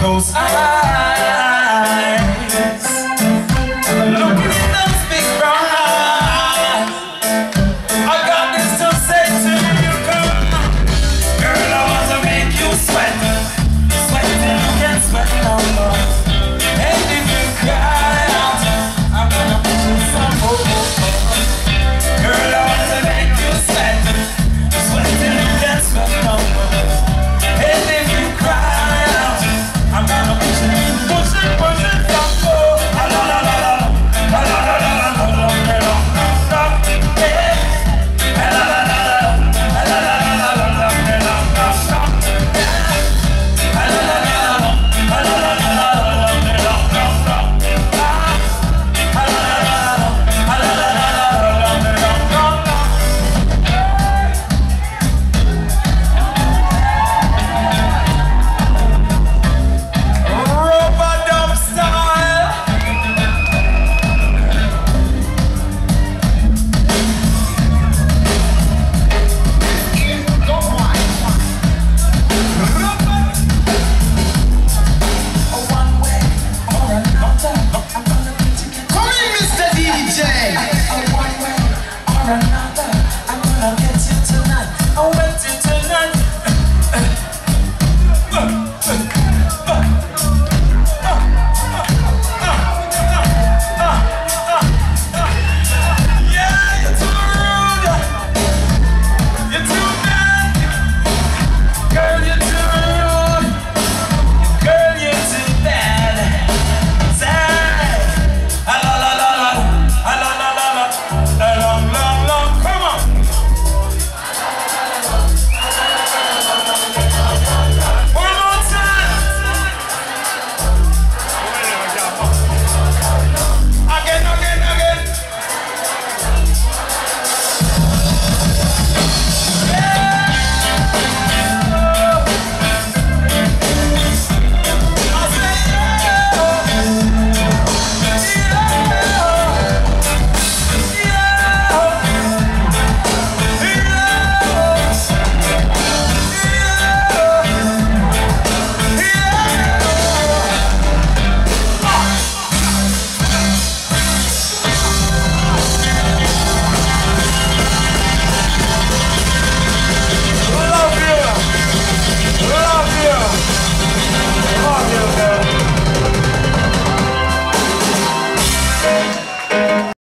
those eyes.